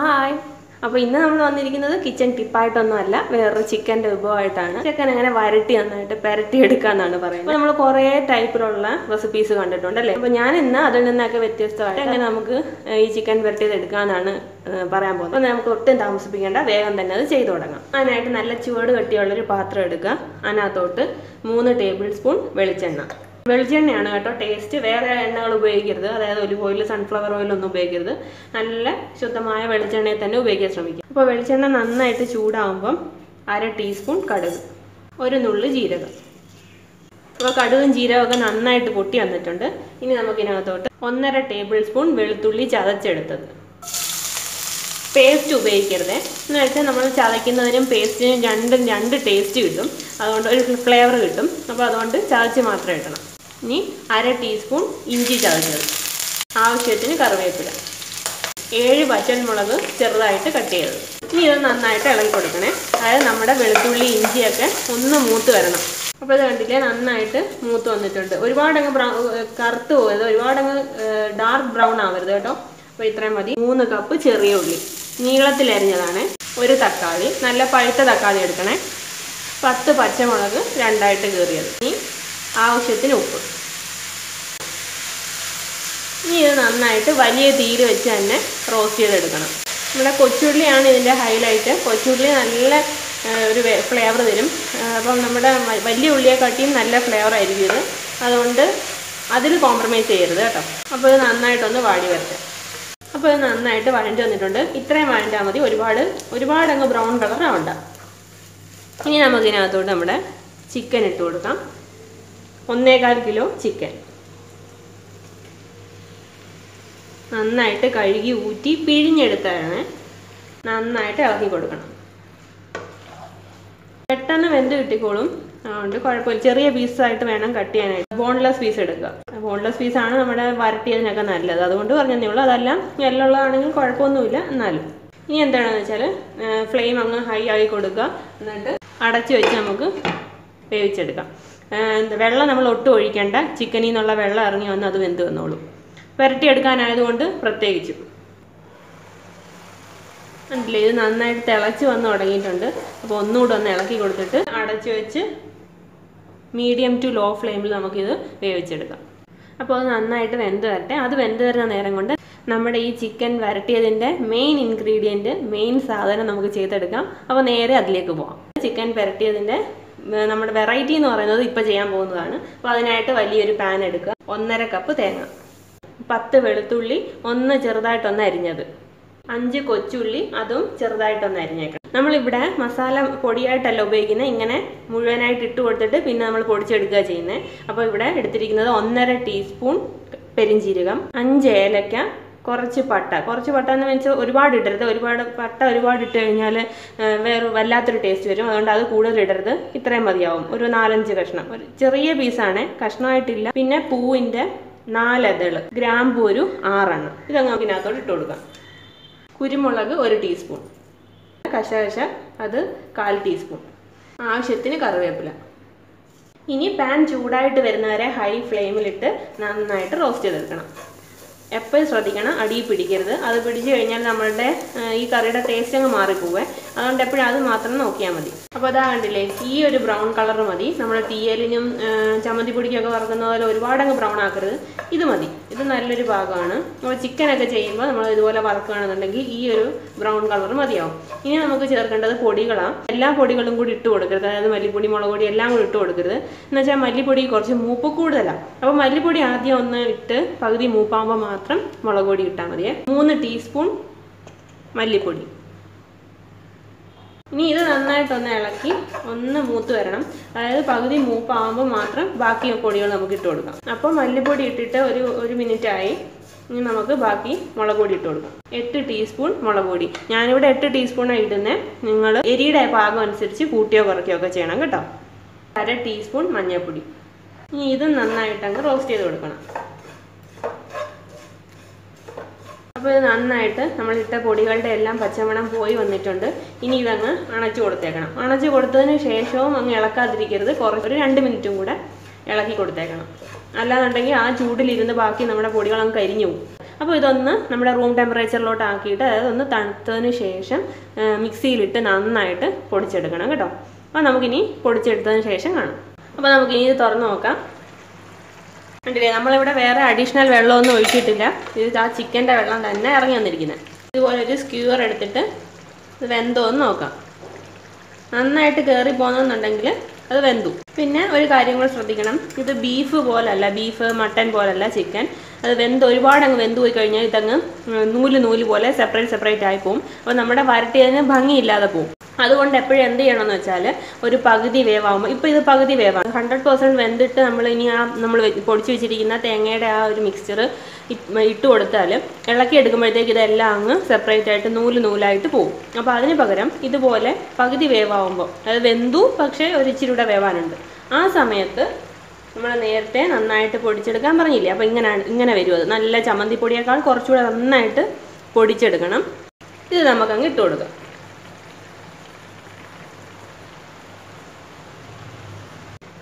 Hi. അപ്പോൾ ഇന്ന് നമ്മൾ വന്നിരിക്കുന്നത് കിച്ചൺ ടിപ്പായിട്ടൊന്നും അല്ല വേറൊരു ചിക്കന്റെ വിഭവമായിട്ടാണ്. ചിക്കൻ അങ്ങനെ വരട്ടി നന്നായിട്ട് പെരട്ടി എടുക്കാന്നാണ് പറയുന്നത് നമ്മൾ കുറേ ടൈപ്പിലുള്ള റെസിപ്പീസ് കണ്ടിട്ടുണ്ട് അല്ലേ? അപ്പോൾ ഞാൻ ഇന്ന് അതിൽ നിന്നൊക്കെ വ്യത്യസ്തമായിട്ട് അങ്ങനെ നമുക്ക് ഈ ചിക്കൻ പെരട്ടിയത് എടുക്കാന്നാണ് ഏഹ്, പറയാൻ പോകുന്നത്. അപ്പോൾ നമുക്ക് ഒട്ടും താമസിപ്പിക്കേണ്ട വേഗം തന്നെ അത് ചെയ്തു തുടങ്ങാം. അതിനായിട്ട് നല്ല ചുവട് കട്ടിയുള്ളൊരു പാത്രം എടുക്കുക. അതിനകത്തോട്ട് മൂന്ന് ടേബിൾ സ്പൂൺ വെളിച്ചെണ്ണ. വെളിച്ചെണ്ണയാണ് കേട്ടോ ടേസ്റ്റ് വേറെ എണ്ണകൾ ഉപയോഗിക്കരുത്. അതായത് ഒലിവ് ഓയിൽ സൺഫ്ലവർ ഓയിൽ ഒന്നും ഉപയോഗിക്കരുത്. നല്ല ശുദ്ധമായ വെളിച്ചെണ്ണയെ തന്നെ ഉപയോഗിക്കാൻ ശ്രമിക്കുക. അപ്പോൾ വെളിച്ചെണ്ണ നന്നായിട്ട് ചൂടാകുമ്പം അര ടീസ്പൂൺ കടുക് ഒരു നുള്ളു ജീരകം. അപ്പോൾ കടുകും ജീരകമൊക്കെ നന്നായിട്ട് പൊട്ടി വന്നിട്ടുണ്ട്. ഇനി നമുക്കിനകത്തോട്ട് ഒന്നര ടേബിൾ സ്പൂൺ വെളുത്തുള്ളി ചതച്ചെടുത്തത്. പേസ്റ്റ് ഉപയോഗിക്കരുത്. എന്ന് വെച്ചാൽ നമ്മൾ ചതയ്ക്കുന്നതിനും പേസ്റ്റിനും രണ്ടും രണ്ട് ടേസ്റ്റ് കിട്ടും. അതുകൊണ്ട് ഒരു ഫ്ലേവർ കിട്ടും. അപ്പോൾ അതുകൊണ്ട് ചതച്ച് മാത്രം ഇടണം. ഇനി അര ടീസ്പൂൺ ഇഞ്ചി ചതച്ചത്. ആവശ്യത്തിന് കറിവേപ്പില. ഏഴ് പച്ചമുളക് ചെറുതായിട്ട് കട്ട് ചെയ്തത്. ഇനി ഇത് നന്നായിട്ട് ഇളകി കൊടുക്കണേ. അതായത് നമ്മുടെ വെളുത്തുള്ളി ഇഞ്ചിയൊക്കെ ഒന്ന് മൂത്ത് വരണം. അപ്പോൾ ഇത് കണ്ടില്ലേ നന്നായിട്ട് മൂത്ത് വന്നിട്ടുണ്ട്. ഒരുപാടങ്ങ് ബ്രൗ കറുത്ത് പോകരുത് ഒരുപാടങ്ങ് ഡാർക്ക് ബ്രൗൺ ആവരുത് കേട്ടോ. അപ്പോൾ ഇത്രയും മതി. മൂന്ന് കപ്പ് ചെറിയ ഉള്ളി. നീളത്തിലരിഞ്ഞതാണ് ഒരു തക്കാളി. നല്ല പഴുത്ത തക്കാളി എടുക്കണേ. പത്ത് പച്ചമുളക് രണ്ടായിട്ട് കീറിയത്. ഇനി ആവശ്യത്തിന് ഉപ്പ്. ഇനി ഇത് നന്നായിട്ട് വലിയ തീയിൽ വെച്ച് തന്നെ റോസ്റ്റ് ചെയ്തെടുക്കണം. നമ്മുടെ കൊച്ചുള്ളിയാണ് ഇതിന്റെ ഹൈലൈറ്റ് കൊച്ചുള്ളി നല്ല ഒരു ഫ്ലേവർ തരും. അപ്പം നമ്മുടെ വലിയ ഉള്ളിയെക്കാട്ടിയും നല്ല ഫ്ലേവർ ആയിരിക്കും ഇത്. അതുകൊണ്ട് അതിൽ കോംപ്രമൈസ് ചെയ്യരുത് കേട്ടോ. അപ്പോൾ ഇത് നന്നായിട്ടൊന്ന് വാടി വരട്ടെ. അപ്പോൾ ഇത് നന്നായിട്ട് വഴണ്ടി വന്നിട്ടുണ്ട്. ഇത്രയും വഴണ്ടാൽ മതി. ഒരുപാട് ഒരുപാട് അങ്ങ് ബ്രൗൺ കളർ ആവണ്ട. ഇനി നമുക്കിതിനകത്തോട്ട് നമ്മുടെ ചിക്കൻ ഇട്ട് കൊടുക്കാം. ഒന്നേകാൽ കിലോ ചിക്കൻ. നന്നായിട്ട് കഴുകി ഊറ്റി പിഴിഞ്ഞെടുത്താണ് നന്നായിട്ട് ഇളക്കി കൊടുക്കണം. പെട്ടെന്ന് വെന്ത് കിട്ടിക്കോളും. അതുകൊണ്ട് കുഴപ്പമില്ല. ചെറിയ പീസായിട്ട് വേണം കട്ട് ചെയ്യാനായിട്ട്. ബോൺലെസ് പീസ് എടുക്കുക. ബോൺലെസ് പീസാണ് നമ്മുടെ വരട്ടിയതിനൊക്കെ നല്ലത്. അതുകൊണ്ട് പറഞ്ഞതേ ഉള്ളൂ. അതെല്ലാം എല്ലുള്ളതാണെങ്കിൽ കുഴപ്പമൊന്നുമില്ല. എന്നാലും. ഇനി എന്താണെന്ന് വെച്ചാൽ ഫ്ലെയിം അങ്ങ് ഹൈ ആയി കൊടുക്കുക. എന്നിട്ട് അടച്ചു വെച്ച് നമുക്ക് വേവിച്ചെടുക്കാം. വെള്ളം നമ്മൾ ഒട്ടും ഒഴിക്കേണ്ട. ചിക്കനിൽ നിന്നുള്ള വെള്ളം ഇറങ്ങി വന്ന് അത് വെന്ത് വന്നോളൂ. പുരട്ടിയെടുക്കാനായതുകൊണ്ട് പ്രത്യേകിച്ചും. കണ്ടില്ലേ ഇത് നന്നായിട്ട് തിളച്ച് വന്ന് തുടങ്ങിയിട്ടുണ്ട്. അപ്പോൾ ഒന്നുകൂടെ ഒന്ന് ഇളക്കി കൊടുത്തിട്ട് അടച്ച് വെച്ച് മീഡിയം ടു ലോ ഫ്ലെയിമിൽ നമുക്കിത് വേവിച്ചെടുക്കാം. അപ്പോൾ അത് നന്നായിട്ട് വെന്ത് വരട്ടെ. അത് വെന്ത് വരുന്ന നേരം കൊണ്ട് നമ്മുടെ ഈ ചിക്കൻ വരട്ടിയതിന്റെ മെയിൻ ഇൻഗ്രീഡിയന്റ് മെയിൻ സാധനം നമുക്ക് ചെയ്തെടുക്കാം. അപ്പോൾ നേരെ അതിലേക്ക് പോവാം. ചിക്കൻ പുരട്ടിയതിന്റെ നമ്മുടെ വെറൈറ്റി എന്ന് പറയുന്നത് ഇപ്പോൾ ചെയ്യാൻ പോകുന്നതാണ്. അപ്പോൾ അതിനായിട്ട് വലിയൊരു പാൻ എടുക്കുക. ഒന്നര കപ്പ് തേങ്ങ. പത്ത് വെളുത്തുള്ളി ഒന്ന് ചെറുതായിട്ടൊന്ന് അരിഞ്ഞത്. അഞ്ച് കൊച്ചുള്ളി അതും ചെറുതായിട്ടൊന്ന് അരിഞ്ഞേക്കണം. നമ്മളിവിടെ മസാല പൊടിയായിട്ടല്ല ഉപയോഗിക്കുന്നത്. ഇങ്ങനെ മുഴുവനായിട്ട് ഇട്ട് കൊടുത്തിട്ട് പിന്നെ നമ്മൾ പൊടിച്ചെടുക്കുക ചെയ്യുന്നത്. അപ്പോൾ ഇവിടെ എടുത്തിരിക്കുന്നത് ഒന്നര ടീസ്പൂൺ പെരിഞ്ചീരകം അഞ്ച് ഏലക്ക കുറച്ച് പട്ട. കുറച്ച് പട്ട എന്ന് വെച്ചാൽ ഒരുപാട് ഇടരുത്. ഒരുപാട് പട്ട ഒരുപാട് ഇട്ട് കഴിഞ്ഞാൽ വേറെ വല്ലാത്തൊരു ടേസ്റ്റ് വരും. അതുകൊണ്ട് അത് കൂടുതൽ ഇടരുത്. ഇത്രയും മതിയാവും. ഒരു നാലഞ്ച് കഷ്ണം. ഒരു ചെറിയ പീസാണ് കഷ്ണമായിട്ടില്ല. പിന്നെ പൂവിന്റെ നാലതൾ ഗ്രാമ്പൂ ഒരു ആറെണ്ണം. ഇതങ്ങ് നമുക്ക് ഇതിനകത്തോട്ട് ഇട്ട് കൊടുക്കാം. കുരുമുളക് ഒരു ടീസ്പൂൺ കശകശ അത് കാൽ ടീസ്പൂൺ ആവശ്യത്തിന് കറിവേപ്പില. ഇനി പാൻ ചൂടായിട്ട് വരുന്നവരെ ഹൈ ഫ്ലെയിമിലിട്ട് നന്നായിട്ട് റോസ്റ്റ് ചെയ്തെടുക്കണം. എപ്പോഴും ശ്രദ്ധിക്കണം. അടിയിൽ പിടിക്കരുത്. അത് പിടിച്ചു കഴിഞ്ഞാൽ നമ്മളുടെ ഈ കറിയുടെ ടേസ്റ്റ് അങ്ങ് മാറിപ്പോവേ. അതുകൊണ്ട് എപ്പോഴും അത് മാത്രം നോക്കിയാൽ മതി. അപ്പോൾ അതാ കണ്ടില്ലേ ഈ ഒരു ബ്രൗൺ കളർ മതി. നമ്മൾ തീയലിനും ചമ്മന്തിപ്പൊടിക്കൊക്കെ ചമ്മന്തി പൊടിക്കൊക്കെ വറക്കുന്ന പോലെ ഒരുപാട് അങ്ങ് ബ്രൗൺ ആക്കരുത്. ഇത് മതി. ഇത് നല്ലൊരു ഭാഗമാണ് അപ്പോൾ ചിക്കനൊക്കെ ചെയ്യുമ്പോൾ നമ്മൾ ഇതുപോലെ വറക്കുകയാണെന്നുണ്ടെങ്കിൽ ഈ ഒരു ബ്രൗൺ കളർ മതിയാവും. ഇനി നമുക്ക് ചേർക്കേണ്ടത് പൊടികളാണ് എല്ലാ പൊടികളും കൂടി ഇട്ട് കൊടുക്കരുത്. അതായത് മല്ലിപ്പൊടി മുളക് പൊടി എല്ലാം കൂടി ഇട്ട് കൊടുക്കരുത്. എന്ന് വെച്ചാൽ മല്ലിപ്പൊടി കുറച്ച് മൂപ്പ് കൂടുതലാണ് അപ്പോൾ മല്ലിപ്പൊടി ആദ്യം ഒന്ന് ഇട്ട് പകുതി മൂപ്പാകുമ്പോൾ മാത്രം മുളക് പൊടി ഇട്ടാൽ മതിയേ. മൂന്ന് ടീസ്പൂൺ മല്ലിപ്പൊടി. ഇനി ഇത് നന്നായിട്ടൊന്ന് ഇളക്കി ഒന്ന് മൂത്ത് വരണം. അതായത് പകുതി മൂപ്പാകുമ്പോൾ മാത്രം ബാക്കി പൊടികൾ നമുക്ക് ഇട്ട് കൊടുക്കാം. അപ്പോൾ മല്ലിപ്പൊടി ഇട്ടിട്ട് ഒരു ഒരു മിനിറ്റ് ആയി ഇനി നമുക്ക് ബാക്കി മുളക് പൊടി ഇട്ട് കൊടുക്കാം. എട്ട് ടീസ്പൂൺ മുളക് പൊടി. ഞാനിവിടെ എട്ട് ടീസ്പൂണാണ് ഇടുന്നത് നിങ്ങൾ എരിയുടെ പാകം അനുസരിച്ച് കൂട്ടിയോ കുറയ്ക്കുകയോ ഒക്കെ ചെയ്യണം കേട്ടോ. അര ടീസ്പൂൺ മഞ്ഞൾപ്പൊടി. ഇനി ഇത് നന്നായിട്ടങ്ങ് റോസ്റ്റ് ചെയ്ത് കൊടുക്കണം. അപ്പോൾ ഇത് നന്നായിട്ട് നമ്മളിട്ട പൊടികളുടെ എല്ലാം പച്ചമണം പോയി വന്നിട്ടുണ്ട്. ഇനി ഇതങ്ങ് അണച്ചു കൊടുത്തേക്കണം. അണച്ചു കൊടുത്തതിന് ശേഷവും അങ്ങ് ഇളക്കാതിരിക്കരുത്. കുറച്ച് ഒരു രണ്ട് മിനിറ്റും കൂടെ ഇളക്കി കൊടുത്തേക്കണം. അല്ലാന്നുണ്ടെങ്കിൽ ആ ചൂടിലിരുന്ന് ബാക്കി നമ്മുടെ പൊടികൾ അങ്ങ് കരിഞ്ഞു പോകും. അപ്പോൾ ഇതൊന്ന് നമ്മുടെ റൂം ടെമ്പറേച്ചറിലോട്ട് ആക്കിയിട്ട് അതായത് ഒന്ന് തണുത്തതിന് ശേഷം മിക്സിയിലിട്ട് നന്നായിട്ട് പൊടിച്ചെടുക്കണം കേട്ടോ. അപ്പോൾ നമുക്കിനി പൊടിച്ചെടുത്തതിന് ശേഷം കാണാം. അപ്പോൾ നമുക്കിനി ഇത് തുറന്ന് നോക്കാം. കണ്ടില്ലേ നമ്മളിവിടെ വേറെ അഡീഷണൽ വെള്ളമൊന്നും ഒഴിച്ചിട്ടില്ല. ഇത് ആ ചിക്കന്റെ വെള്ളം തന്നെ ഇറങ്ങി വന്നിരിക്കുന്നത് ഇതുപോലെ ഒരു സ്ക്യൂർ എടുത്തിട്ട് ഇത് വെന്തോ എന്ന് നോക്കാം. നന്നായിട്ട് കയറി പോകുന്നുണ്ടെങ്കിൽ അത് വെന്തു. പിന്നെ ഒരു കാര്യം കൂടെ ശ്രദ്ധിക്കണം. ഇത് ബീഫ് പോലല്ല ബീഫ് മട്ടൻ പോലല്ല ചിക്കൻ അത് വെന്ത് ഒരുപാട് അങ്ങ് വെന്ത് പോയി കഴിഞ്ഞാൽ ഇതങ്ങ് നൂൽ നൂൽ പോലെ സെപ്പറേറ്റ് സെപ്പറേറ്റ് ആയി പോകും അപ്പോൾ നമ്മുടെ വരട്ടിയതിന് ഭംഗിയില്ലാതെ പോകും അതുകൊണ്ട് എപ്പോഴും എന്ത് ചെയ്യണം എന്ന് വെച്ചാൽ ഒരു പകുതി വേവാകുമ്പോൾ ഇപ്പോൾ ഇത് പകുതി വേവാണ്. ഹൺഡ്രഡ് പെർസെന്റ് വെന്തിട്ട് നമ്മൾ ഇനി ആ നമ്മൾ പൊടിച്ച് വെച്ചിരിക്കുന്ന തേങ്ങയുടെ ആ ഒരു മിക്സ്ചർ ഇട്ട് കൊടുത്താൽ ഇളക്കി എടുക്കുമ്പോഴത്തേക്ക് ഇതെല്ലാം അങ്ങ് സെപ്പറേറ്റ് ആയിട്ട് നൂൽ നൂലായിട്ട് പോകും അപ്പോൾ അതിന് പകരം ഇതുപോലെ പകുതി വേവാകുമ്പോൾ അത് വെന്തു പക്ഷേ ഒരു ഇച്ചിരി കൂടെ വേവാനുണ്ട്. ആ സമയത്ത് നമ്മൾ നേരത്തെ നന്നായിട്ട് പൊടിച്ചെടുക്കാൻ പറഞ്ഞില്ലേ? അപ്പോൾ ഇങ്ങനെയാണ് ഇങ്ങനെ വരും അത്. നല്ല ചമ്മന്തിപ്പൊടിയേക്കാൾ കുറച്ചുകൂടെ നന്നായിട്ട് പൊടിച്ചെടുക്കണം. ഇത് നമുക്കങ്ങ് ഇട്ട് കൊടുക്കാം.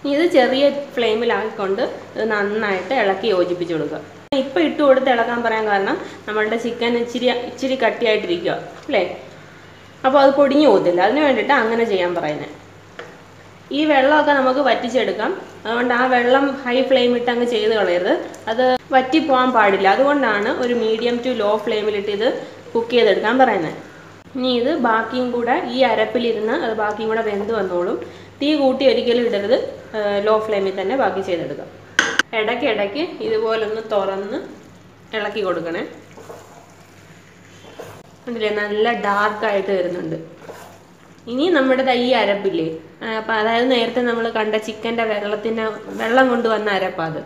ഇനി ഇത് ചെറിയ ഫ്ലെയിമിലാക്കിക്കൊണ്ട് നന്നായിട്ട് ഇളക്കി യോജിപ്പിച്ച് കൊടുക്കുക. ഇപ്പം ഇട്ട് കൊടുത്ത് ഇളക്കാൻ പറയാൻ കാരണം നമ്മളുടെ ചിക്കൻ ഇച്ചിരി ഇച്ചിരി കട്ടിയായിട്ടിരിക്കുക അല്ലേ? അപ്പോൾ അത് പൊടിഞ്ഞു പോകത്തില്ല. അതിന് വേണ്ടിയിട്ട് അങ്ങനെ ചെയ്യാൻ പറയുന്നത് ഈ വെള്ളമൊക്കെ നമുക്ക് വറ്റിച്ചെടുക്കാം. അതുകൊണ്ട് ആ വെള്ളം ഹൈ ഫ്ലെയിം ഇട്ട് അങ്ങ് ചെയ്ത് കളയരുത്. അത് വറ്റിപ്പോകാൻ പാടില്ല. അതുകൊണ്ടാണ് ഒരു മീഡിയം ടു ലോ ഫ്ലെയിമിലിട്ട് ഇത് കുക്ക് ചെയ്തെടുക്കാൻ പറയുന്നത് ഇനി ഇത് ബാക്കിയും കൂടെ ഈ അരപ്പിലിരുന്ന് അത് ബാക്കിയും കൂടെ വെന്ത് വന്നോളും. തീ കൂട്ടി ഒരിക്കലും ഇടരുത്. ലോ ഫ്ലെയിമിൽ തന്നെ ബാക്കി ചെയ്തെടുക്കാം ഇടയ്ക്ക് ഇടയ്ക്ക് ഇതുപോലൊന്ന് തുറന്ന് ഇളക്കി കൊടുക്കണേ. കണ്ടില്ലേ നല്ല ഡാർക്കായിട്ട് വരുന്നുണ്ട്. ഇനി നമ്മുടെ തൈ അരപ്പില്ലേ? അപ്പം അതായത് നേരത്തെ നമ്മൾ കണ്ട ചിക്കന്റെ വെള്ളത്തിന് വെള്ളം കൊണ്ടുവന്ന അരപ്പാ അത്.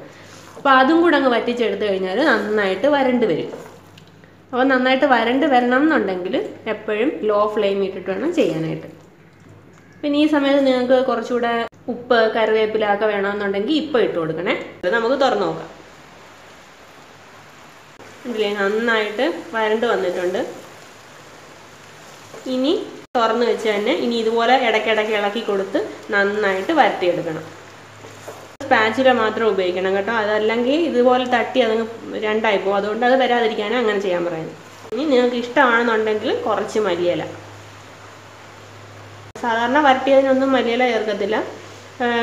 അപ്പോൾ അതും കൂടെ അങ്ങ് വറ്റിച്ചെടുത്ത് കഴിഞ്ഞാൽ നന്നായിട്ട് വരണ്ട് വരും. അപ്പോൾ നന്നായിട്ട് വരണ്ട് വരണം എന്നുണ്ടെങ്കിൽ എപ്പോഴും ലോ ഫ്ലെയിം ഇട്ടിട്ട് വേണം ചെയ്യാനായിട്ട്. പിന്നെ ഈ സമയത്ത് നിങ്ങൾക്ക് കുറച്ചുകൂടെ ഉപ്പ് കറിവേപ്പില ഒക്കെ വേണമെന്നുണ്ടെങ്കിൽ ഇപ്പം ഇട്ട് കൊടുക്കണേ. നമുക്ക് തുറന്നു നോക്കാം. ഇതിലേ നന്നായിട്ട് വരണ്ട് വന്നിട്ടുണ്ട്. ഇനി തുറന്ന് വെച്ച് തന്നെ ഇനി ഇതുപോലെ ഇടയ്ക്കിടയ്ക്ക് ഇളക്കി കൊടുത്ത് നന്നായിട്ട് വരട്ടിയെടുക്കണം. സ്പാച്ചില മാത്രം ഉപയോഗിക്കണം കേട്ടോ. അതല്ലെങ്കിൽ ഇതുപോലെ തട്ടി അതങ്ങ് രണ്ടായി പോകും. അതുകൊണ്ട് അത് വരാതിരിക്കാനും അങ്ങനെ ചെയ്യാൻ പറയുന്നത്. ഇനി നിങ്ങൾക്ക് ഇഷ്ടമാണെന്നുണ്ടെങ്കിൽ കുറച്ച് മല്ലിയില. സാധാരണ വരട്ടിയതിനൊന്നും മല്ലിയില ചേർക്കത്തില്ല.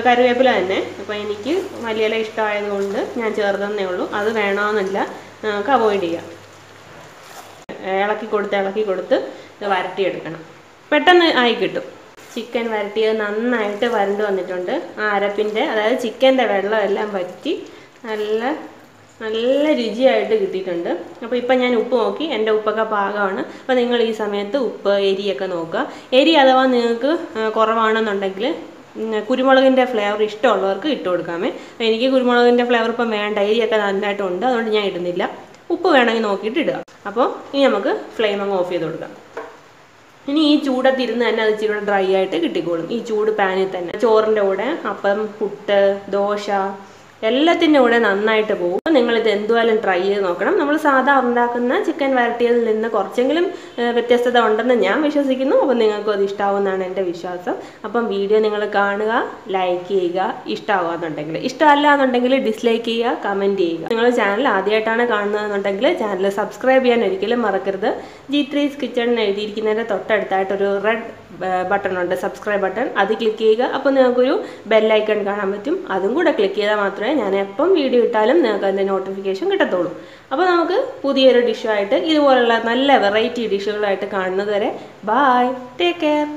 കറിവേപ്പില തന്നെ. അപ്പോൾ എനിക്ക് മല്ലിയില ഇഷ്ടമായതുകൊണ്ട് ഞാൻ ചേർത്തന്നേ ഉള്ളൂ. അത് വേണമെന്നില്ല നമുക്ക് അവോയ്ഡ് ചെയ്യാം. ഇളക്കി കൊടുത്ത് ഇളക്കി കൊടുത്ത് ഇത് വരട്ടിയെടുക്കണം. പെട്ടെന്ന് ആയി കിട്ടും. ചിക്കൻ വരട്ടിയത് നന്നായിട്ട് വരണ്ട് വന്നിട്ടുണ്ട്. ആ അരപ്പിന്റെ അതായത് ചിക്കന്റെ വെള്ളമെല്ലാം വറ്റി നല്ല നല്ല രുചിയായിട്ട് കിട്ടിയിട്ടുണ്ട്. അപ്പോൾ ഇപ്പം ഞാൻ ഉപ്പ് നോക്കി. എന്റെ ഉപ്പൊക്കെ പാകമാണ്. അപ്പോൾ നിങ്ങൾ ഈ സമയത്ത് ഉപ്പ് എരിയൊക്കെ നോക്കുക. എരി അഥവാ നിങ്ങൾക്ക് കുറവാണെന്നുണ്ടെങ്കിൽ കുരുമുളകിന്റെ ഫ്ലേവർ ഇഷ്ടമുള്ളവർക്ക് ഇട്ട് കൊടുക്കാമേ. എനിക്ക് കുരുമുളകിന്റെ ഫ്ലേവർ ഇപ്പം വേണ്ട. എരിയൊക്കെ നന്നായിട്ടുണ്ട്. അതുകൊണ്ട് ഞാൻ ഇടുന്നില്ല. ഉപ്പ് വേണമെങ്കിൽ നോക്കിയിട്ട് ഇടുക. അപ്പോൾ ഇനി നമുക്ക് ഫ്ലെയിം അങ്ങ് ഓഫ് ചെയ്ത് കൊടുക്കാം. ഇനി ഈ ചൂടത്തിരുന്ന് തന്നെ അത് ഇച്ചിരി ഡ്രൈ ആയിട്ട് കിട്ടിക്കോളും. ഈ ചൂട് പാനിൽ തന്നെ. ചോറിന്റെ കൂടെ അപ്പം പുട്ട് ദോശ എല്ലാത്തിന്റെ കൂടെ നന്നായിട്ട് പോകും. നിങ്ങൾ ഇത് എന്തുവായാലും ട്രൈ ചെയ്ത് നോക്കണം. നമ്മൾ സാധാ ഉണ്ടാക്കുന്ന ചിക്കൻ വരട്ടിയതിൽ നിന്ന് കുറച്ചെങ്കിലും വ്യത്യസ്തത ഉണ്ടെന്ന് ഞാൻ വിശ്വസിക്കുന്നു. അപ്പം നിങ്ങൾക്കും അത് ഇഷ്ടമാവുമെന്നാണ് എന്റെ വിശ്വാസം. അപ്പം വീഡിയോ നിങ്ങൾ കാണുക ലൈക്ക് ചെയ്യുക ഇഷ്ടമാവുകയെന്നുണ്ടെങ്കിൽ ഇഷ്ടമല്ല എന്നുണ്ടെങ്കിൽ ഡിസ്ലൈക്ക് ചെയ്യുക കമന്റ് ചെയ്യുക. നിങ്ങൾ ചാനൽ ആദ്യമായിട്ടാണ് കാണുന്നതെന്നുണ്ടെങ്കിൽ ചാനൽ സബ്സ്ക്രൈബ് ചെയ്യാൻ ഒരിക്കലും മറക്കരുത്. ജി ത്രീസ് കിച്ചൺ എഴുതിയിരിക്കുന്നതിന്റെ തൊട്ടടുത്തായിട്ടൊരു റെഡ് ബട്ടൺ ഉണ്ട് സബ്സ്ക്രൈബ് ബട്ടൺ അത് ക്ലിക്ക് ചെയ്യുക. അപ്പോൾ നിങ്ങൾക്കൊരു ബെല്ലൈക്കൺ കാണാൻ പറ്റും. അതും കൂടെ ക്ലിക്ക് ചെയ്താൽ മാത്രമേ ഞാൻ എപ്പം വീഡിയോ ഇട്ടാലും നിങ്ങൾക്ക് അതിന്റെ നോട്ടിഫിക്കേഷൻ കിട്ടത്തുള്ളൂ. അപ്പോൾ നമുക്ക് പുതിയൊരു ഡിഷുമായിട്ട് ഇതുപോലുള്ള നല്ല വെറൈറ്റി ഡിഷുകളായിട്ട് കാണുന്നത് വരെ ബായ് ടേക്ക് കെയർ